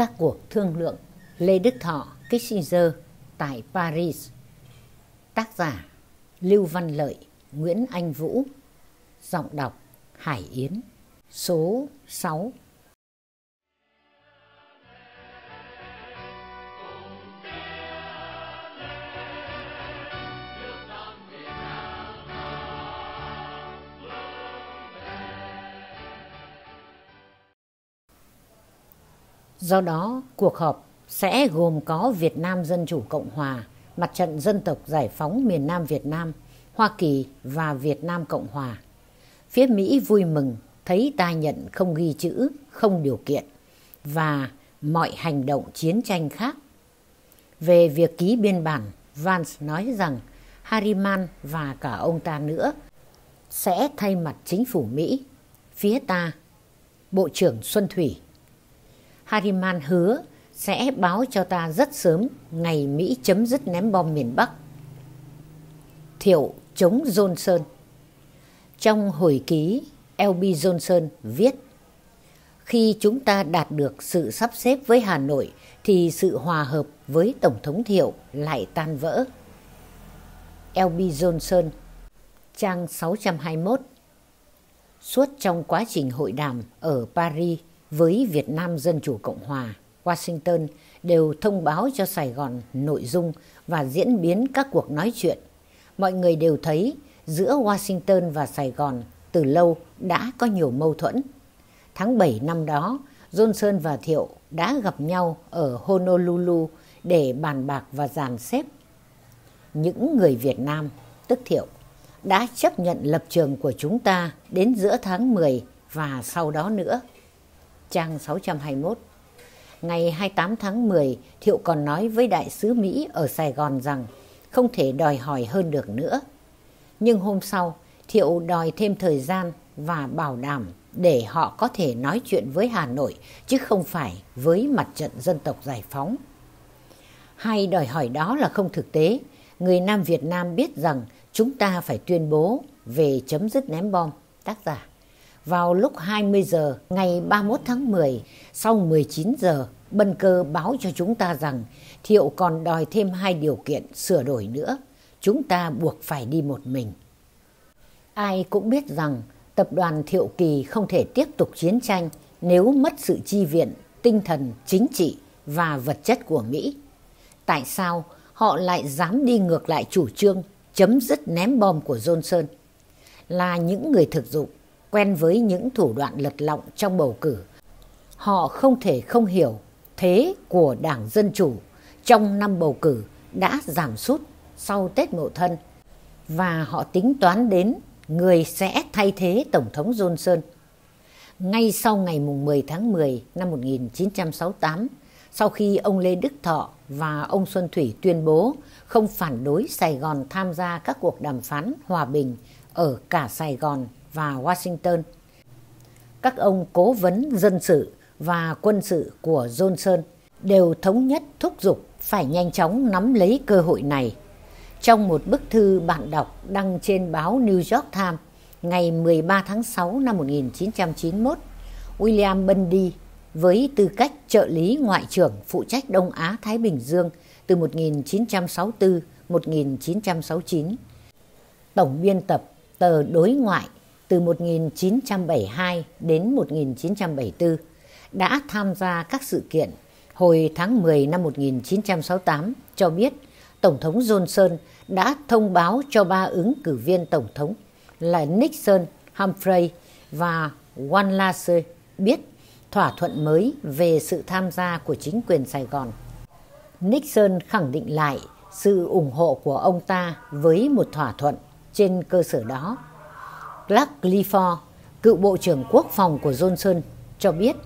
các cuộc thương lượng Lê Đức Thọ, Kissinger tại Paris. Tác giả Lưu Văn Lợi, Nguyễn Anh Vũ. Giọng đọc Hải Yến. Số 6. Do đó, cuộc họp sẽ gồm có Việt Nam Dân Chủ Cộng Hòa, Mặt trận Dân tộc Giải phóng miền Nam Việt Nam, Hoa Kỳ và Việt Nam Cộng Hòa. Phía Mỹ vui mừng thấy ta nhận không ghi chữ, không điều kiện và mọi hành động chiến tranh khác. Về việc ký biên bản, Vance nói rằng Harriman và cả ông ta nữa sẽ thay mặt chính phủ Mỹ. Phía ta, Bộ trưởng Xuân Thủy Harriman hứa sẽ báo cho ta rất sớm ngày Mỹ chấm dứt ném bom miền Bắc. Thiệu chống Johnson Trong hồi ký, LB Johnson viết Khi chúng ta đạt được sự sắp xếp với Hà Nội thì sự hòa hợp với Tổng thống Thiệu lại tan vỡ. LB Johnson Trang 621 Suốt trong quá trình hội đàm ở Paris với Việt Nam Dân Chủ Cộng Hòa, Washington đều thông báo cho Sài Gòn nội dung và diễn biến các cuộc nói chuyện. Mọi người đều thấy giữa Washington và Sài Gòn từ lâu đã có nhiều mâu thuẫn. Tháng 7 năm đó, Johnson và Thiệu đã gặp nhau ở Honolulu để bàn bạc và dàn xếp. Những người Việt Nam, tức Thiệu, đã chấp nhận lập trường của chúng ta đến giữa tháng 10 và sau đó nữa trang 621. Ngày 28 tháng 10, Thiệu còn nói với đại sứ Mỹ ở Sài Gòn rằng không thể đòi hỏi hơn được nữa. Nhưng hôm sau, Thiệu đòi thêm thời gian và bảo đảm để họ có thể nói chuyện với Hà Nội chứ không phải với mặt trận dân tộc giải phóng. Hai đòi hỏi đó là không thực tế. Người Nam Việt Nam biết rằng chúng ta phải tuyên bố về chấm dứt ném bom. Tác giả vào lúc 20 giờ ngày 31 tháng 10, sau 19 giờ, Bân Cơ báo cho chúng ta rằng Thiệu còn đòi thêm hai điều kiện sửa đổi nữa. Chúng ta buộc phải đi một mình. Ai cũng biết rằng tập đoàn Thiệu Kỳ không thể tiếp tục chiến tranh nếu mất sự chi viện, tinh thần, chính trị và vật chất của Mỹ. Tại sao họ lại dám đi ngược lại chủ trương chấm dứt ném bom của Johnson? Là những người thực dụng quen với những thủ đoạn lật lọng trong bầu cử. Họ không thể không hiểu thế của Đảng Dân Chủ trong năm bầu cử đã giảm sút sau Tết Mậu Thân và họ tính toán đến người sẽ thay thế Tổng thống Johnson. Ngay sau ngày 10 tháng 10 năm 1968, sau khi ông Lê Đức Thọ và ông Xuân Thủy tuyên bố không phản đối Sài Gòn tham gia các cuộc đàm phán hòa bình ở cả Sài Gòn và Washington. Các ông cố vấn dân sự và quân sự của Johnson đều thống nhất thúc giục phải nhanh chóng nắm lấy cơ hội này. Trong một bức thư bạn đọc đăng trên báo New York Times ngày 13 tháng 6 năm 1991, William Bundy với tư cách trợ lý ngoại trưởng phụ trách Đông Á Thái Bình Dương từ 1964-1969. Tổng biên tập tờ đối ngoại từ 1972 đến 1974 đã tham gia các sự kiện hồi tháng 10 năm 1968 cho biết Tổng thống Johnson đã thông báo cho ba ứng cử viên Tổng thống là Nixon, Humphrey và Wallace biết thỏa thuận mới về sự tham gia của chính quyền Sài Gòn. Nixon khẳng định lại sự ủng hộ của ông ta với một thỏa thuận trên cơ sở đó Clark Clifford, cựu Bộ trưởng Quốc phòng của Johnson, cho biết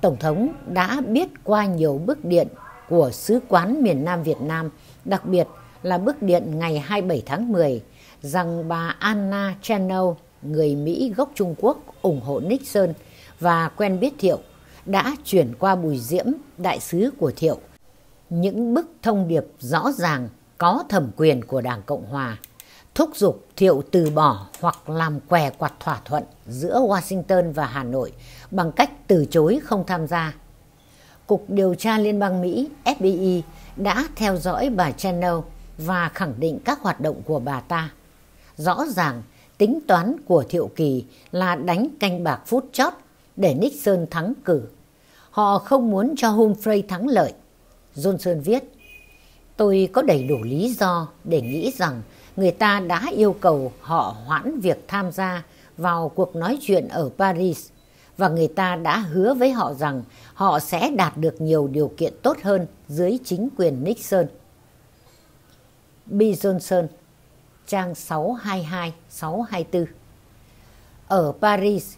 Tổng thống đã biết qua nhiều bức điện của Sứ quán miền Nam Việt Nam, đặc biệt là bức điện ngày 27 tháng 10, rằng bà Anna Channel, người Mỹ gốc Trung Quốc ủng hộ Nixon và quen biết Thiệu, đã chuyển qua Bùi Diễm, đại sứ của Thiệu, những bức thông điệp rõ ràng có thẩm quyền của Đảng Cộng Hòa thúc giục Thiệu từ bỏ hoặc làm què quạt thỏa thuận giữa Washington và Hà Nội bằng cách từ chối không tham gia. Cục Điều tra Liên bang Mỹ FBI đã theo dõi bà Channel và khẳng định các hoạt động của bà ta. Rõ ràng, tính toán của Thiệu Kỳ là đánh canh bạc phút chót để Nixon thắng cử. Họ không muốn cho Humphrey thắng lợi. Johnson viết, Tôi có đầy đủ lý do để nghĩ rằng người ta đã yêu cầu họ hoãn việc tham gia vào cuộc nói chuyện ở Paris và người ta đã hứa với họ rằng họ sẽ đạt được nhiều điều kiện tốt hơn dưới chính quyền Nixon. B. Johnson, trang 622-624 Ở Paris,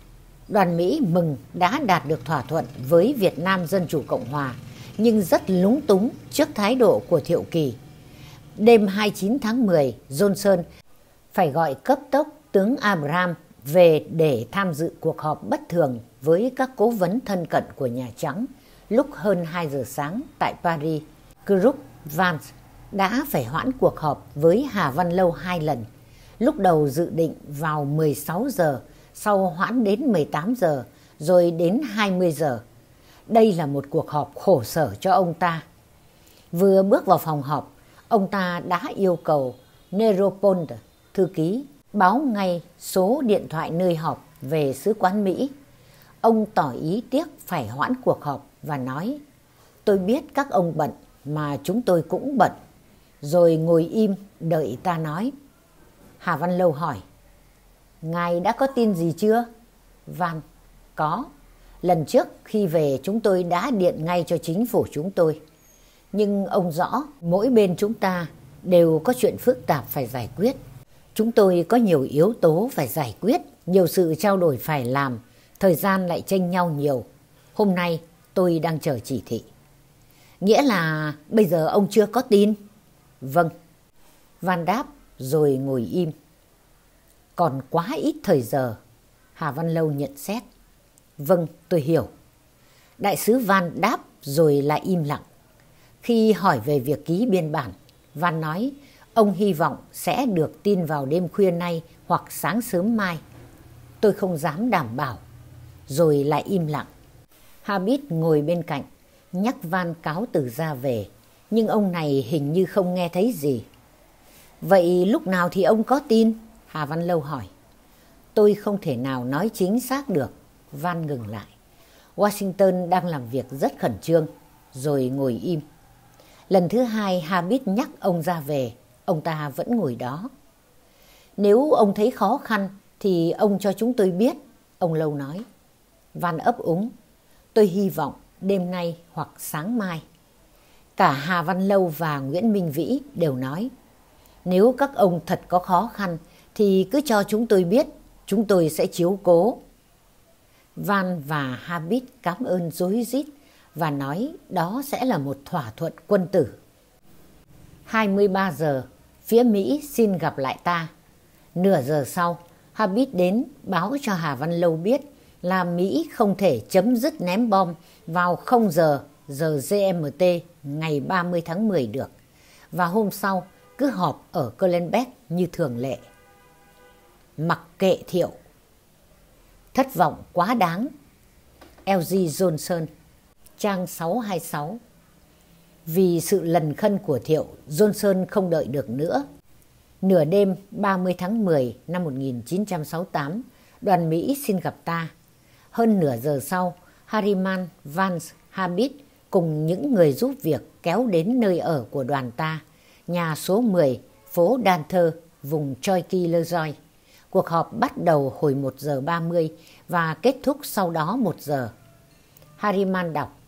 đoàn Mỹ mừng đã đạt được thỏa thuận với Việt Nam Dân Chủ Cộng Hòa nhưng rất lúng túng trước thái độ của Thiệu Kỳ. Đêm 29 tháng 10, Johnson phải gọi cấp tốc tướng Abraham về để tham dự cuộc họp bất thường với các cố vấn thân cận của Nhà Trắng lúc hơn 2 giờ sáng tại Paris. Group Vance đã phải hoãn cuộc họp với Hà Văn Lâu hai lần. Lúc đầu dự định vào 16 giờ, sau hoãn đến 18 giờ, rồi đến 20 giờ. Đây là một cuộc họp khổ sở cho ông ta. Vừa bước vào phòng họp, ông ta đã yêu cầu Neropond, thư ký, báo ngay số điện thoại nơi họp về sứ quán Mỹ. Ông tỏ ý tiếc phải hoãn cuộc họp và nói Tôi biết các ông bận mà chúng tôi cũng bận. Rồi ngồi im đợi ta nói. Hà Văn Lâu hỏi Ngài đã có tin gì chưa? Văn Có. Lần trước khi về chúng tôi đã điện ngay cho chính phủ chúng tôi. Nhưng ông rõ mỗi bên chúng ta đều có chuyện phức tạp phải giải quyết. Chúng tôi có nhiều yếu tố phải giải quyết, nhiều sự trao đổi phải làm, thời gian lại tranh nhau nhiều. Hôm nay tôi đang chờ chỉ thị. Nghĩa là bây giờ ông chưa có tin? Vâng. Văn đáp rồi ngồi im. Còn quá ít thời giờ. Hà Văn Lâu nhận xét. Vâng, tôi hiểu. Đại sứ Văn đáp rồi lại im lặng. Khi hỏi về việc ký biên bản, Văn nói ông hy vọng sẽ được tin vào đêm khuya nay hoặc sáng sớm mai. Tôi không dám đảm bảo. Rồi lại im lặng. Habit ngồi bên cạnh, nhắc Van cáo từ ra về. Nhưng ông này hình như không nghe thấy gì. Vậy lúc nào thì ông có tin? Hà Văn Lâu hỏi. Tôi không thể nào nói chính xác được. Van ngừng lại. Washington đang làm việc rất khẩn trương, rồi ngồi im. Lần thứ hai Hamid nhắc ông ra về, ông ta vẫn ngồi đó. Nếu ông thấy khó khăn thì ông cho chúng tôi biết, ông Lâu nói. Van ấp úng, tôi hy vọng đêm nay hoặc sáng mai. Cả Hà Văn Lâu và Nguyễn Minh Vĩ đều nói, nếu các ông thật có khó khăn thì cứ cho chúng tôi biết, chúng tôi sẽ chiếu cố. Van và Habit cảm ơn dối rít và nói đó sẽ là một thỏa thuận quân tử. 23 giờ, phía Mỹ xin gặp lại ta. Nửa giờ sau, Habit đến báo cho Hà Văn Lâu biết là Mỹ không thể chấm dứt ném bom vào 0 giờ giờ GMT ngày 30 tháng 10 được. Và hôm sau cứ họp ở Colenbeck như thường lệ. Mặc kệ thiệu. Thất vọng quá đáng. LG Johnson trang 626 Vì sự lần khân của Thiệu, Johnson không đợi được nữa. Nửa đêm 30 tháng 10 năm 1968, đoàn Mỹ xin gặp ta. Hơn nửa giờ sau, Harriman, Vance, Habit cùng những người giúp việc kéo đến nơi ở của đoàn ta, nhà số 10, phố Đan Thơ, vùng Choiky Lejoy. Cuộc họp bắt đầu hồi 1 giờ 30 và kết thúc sau đó 1 giờ. Harriman đọc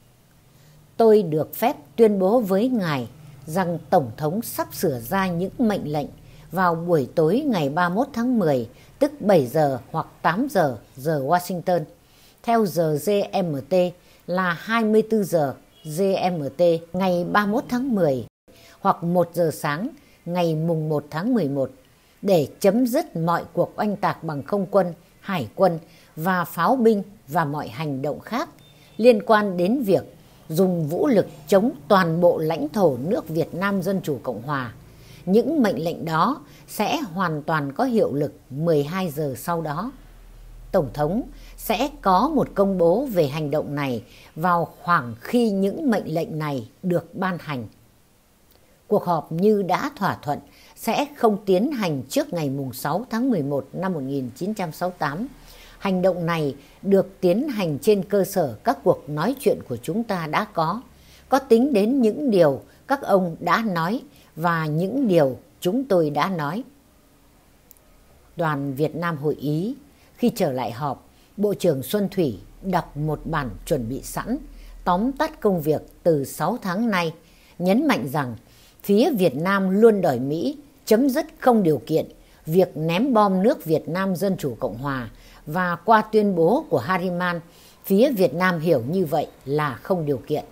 Tôi được phép tuyên bố với ngài rằng Tổng thống sắp sửa ra những mệnh lệnh vào buổi tối ngày 31 tháng 10, tức 7 giờ hoặc 8 giờ giờ Washington. Theo giờ GMT là 24 giờ GMT ngày 31 tháng 10 hoặc 1 giờ sáng ngày mùng 1 tháng 11 để chấm dứt mọi cuộc oanh tạc bằng không quân, hải quân và pháo binh và mọi hành động khác liên quan đến việc dùng vũ lực chống toàn bộ lãnh thổ nước Việt Nam Dân Chủ Cộng Hòa. Những mệnh lệnh đó sẽ hoàn toàn có hiệu lực 12 giờ sau đó. Tổng thống sẽ có một công bố về hành động này vào khoảng khi những mệnh lệnh này được ban hành. Cuộc họp như đã thỏa thuận sẽ không tiến hành trước ngày 6 tháng 11 năm 1968. Hành động này được tiến hành trên cơ sở các cuộc nói chuyện của chúng ta đã có, có tính đến những điều các ông đã nói và những điều chúng tôi đã nói. Đoàn Việt Nam hội ý khi trở lại họp, Bộ trưởng Xuân Thủy đọc một bản chuẩn bị sẵn, tóm tắt công việc từ 6 tháng nay, nhấn mạnh rằng phía Việt Nam luôn đòi Mỹ chấm dứt không điều kiện việc ném bom nước Việt Nam Dân Chủ Cộng Hòa và qua tuyên bố của Hariman, phía Việt Nam hiểu như vậy là không điều kiện.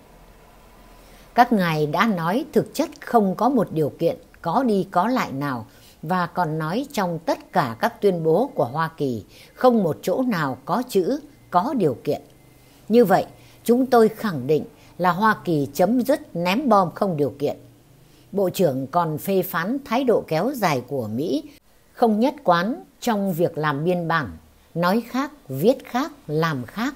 Các ngài đã nói thực chất không có một điều kiện có đi có lại nào và còn nói trong tất cả các tuyên bố của Hoa Kỳ không một chỗ nào có chữ có điều kiện. Như vậy, chúng tôi khẳng định là Hoa Kỳ chấm dứt ném bom không điều kiện. Bộ trưởng còn phê phán thái độ kéo dài của Mỹ không nhất quán trong việc làm biên bản, nói khác, viết khác, làm khác.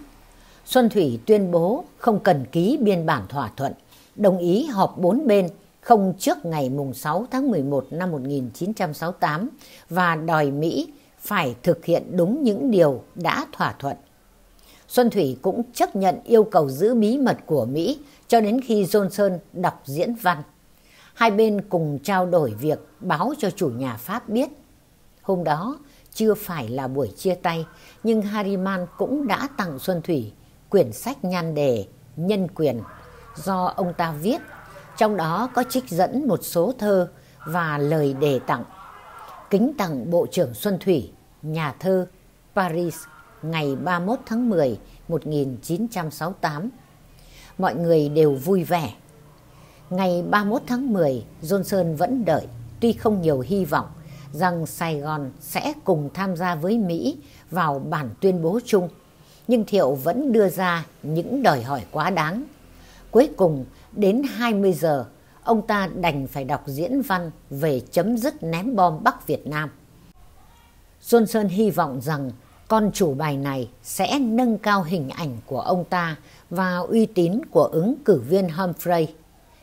Xuân Thủy tuyên bố không cần ký biên bản thỏa thuận, đồng ý họp bốn bên không trước ngày mùng 6 tháng 11 năm 1968 và đòi Mỹ phải thực hiện đúng những điều đã thỏa thuận. Xuân Thủy cũng chấp nhận yêu cầu giữ bí mật của Mỹ cho đến khi Johnson đọc diễn văn. Hai bên cùng trao đổi việc báo cho chủ nhà Pháp biết. Hôm đó chưa phải là buổi chia tay, nhưng Hariman cũng đã tặng Xuân Thủy quyển sách nhan đề Nhân quyền do ông ta viết trong đó có trích dẫn một số thơ và lời đề tặng. Kính tặng Bộ trưởng Xuân Thủy, nhà thơ, Paris, ngày 31 tháng 10, 1968. Mọi người đều vui vẻ. Ngày 31 tháng 10, Johnson vẫn đợi, tuy không nhiều hy vọng, rằng Sài Gòn sẽ cùng tham gia với Mỹ vào bản tuyên bố chung. Nhưng Thiệu vẫn đưa ra những đòi hỏi quá đáng. Cuối cùng, Đến 20 giờ, ông ta đành phải đọc diễn văn về chấm dứt ném bom Bắc Việt Nam. Johnson hy vọng rằng con chủ bài này sẽ nâng cao hình ảnh của ông ta và uy tín của ứng cử viên Humphrey.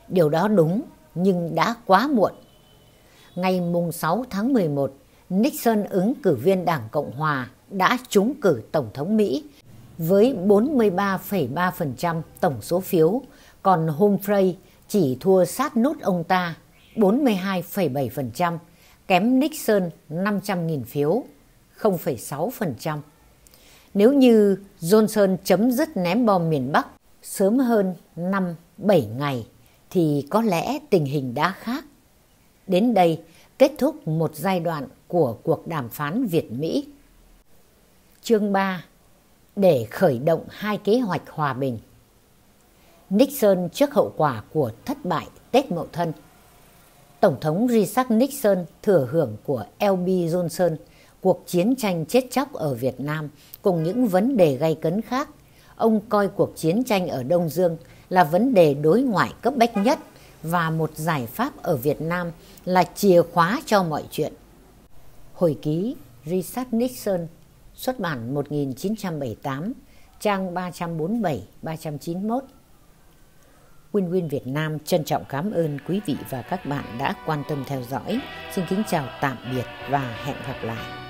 Điều đó đúng, nhưng đã quá muộn. Ngày 6 tháng 11, Nixon ứng cử viên Đảng Cộng Hòa đã trúng cử Tổng thống Mỹ với 43,3% tổng số phiếu còn Humphrey chỉ thua sát nút ông ta 42,7%, kém Nixon 500.000 phiếu, 0,6%. Nếu như Johnson chấm dứt ném bom miền Bắc sớm hơn 5-7 ngày thì có lẽ tình hình đã khác. Đến đây kết thúc một giai đoạn của cuộc đàm phán Việt-Mỹ. Chương 3 Để khởi động hai kế hoạch hòa bình Nixon trước hậu quả của thất bại Tết Mậu Thân. Tổng thống Richard Nixon thừa hưởng của L.B. Johnson, cuộc chiến tranh chết chóc ở Việt Nam cùng những vấn đề gây cấn khác. Ông coi cuộc chiến tranh ở Đông Dương là vấn đề đối ngoại cấp bách nhất và một giải pháp ở Việt Nam là chìa khóa cho mọi chuyện. Hồi ký Richard Nixon xuất bản 1978, trang 347-391 Win-Win Việt Nam trân trọng cảm ơn quý vị và các bạn đã quan tâm theo dõi. Xin kính chào tạm biệt và hẹn gặp lại.